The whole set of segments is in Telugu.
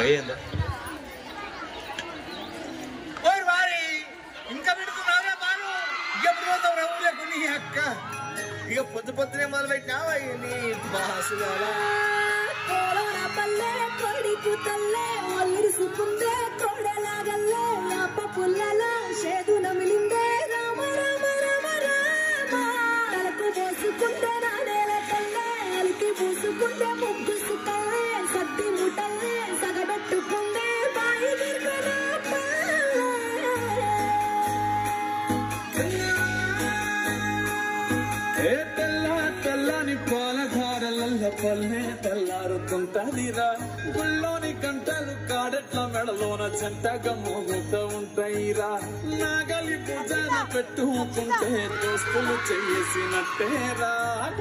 అయ్యిందా ఓయ్ వారి ఇంకా పెడుతున్నావురా బాను. ఎప్పుడు పోతావు రా ఊళ్ళకు నీ అక్క. ఇక పొద్దు పొద్దునే మొదలు పెట్టినావా నీ బాసు గారా కోలోన సగబెట్టుకుందే బాయి గిర్గనా ఏ తెల్ల తెల్లని పాలధారలల్ల పల్లె తెల్లారుతుంటదిరా. గుళ్ళోని గంటలు కాడట్ల మెడలోన చెంటగా మోగుతూ ఉంటాయిరా. నాగలి పూజన పెట్టుకుంటే దోస్తులు చేసినట్టేరా.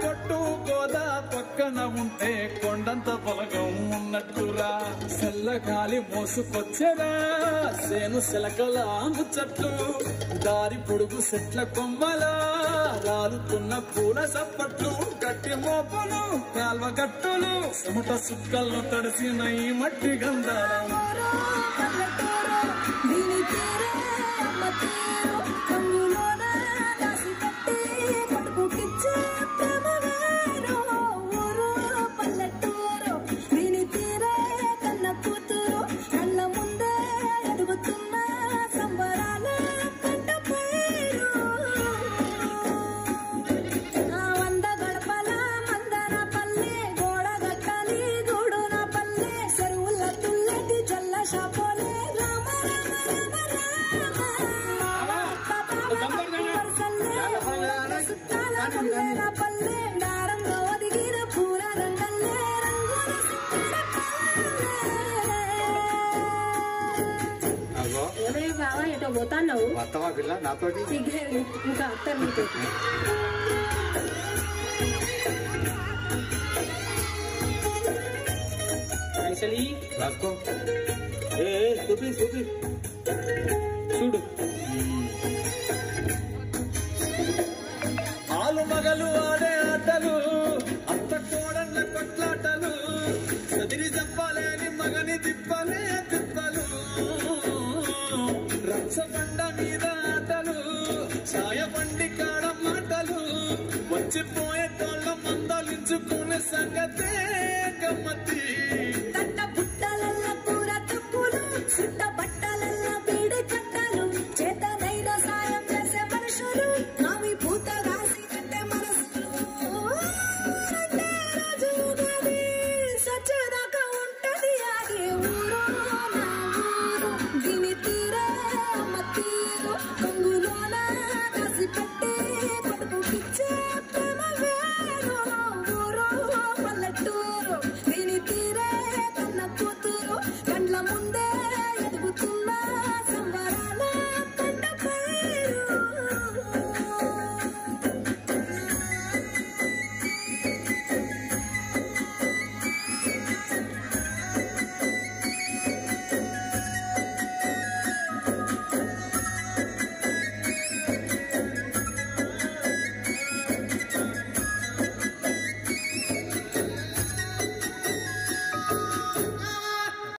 కొట్టు గోదా పక్కన ఉంటే కొండంత పొలగం ఉన్నట్టురా. సెల్లగాలి మోసుకొచ్చెరా. సేను సెలకల చెట్లు. దారి పొడుగు చెట్ల కొమ్మలా. రాలుతున్న పూల సప్పట్లు గట్టి మోపలు కాల్వ గట్టులు. చెమట సుక్కల్లో తడిసిన ఈ మట్టి గంధారం బావా ఎటో పోతాన్నావు? వస్తావా పిల్ల? నాతోటి? సిగ్గులేదు ఇంకా అత్తరు నీతో చూడు. మర్చిపోయే కాళ్ళ మందాలించుకునే సంగతే గమ్మతి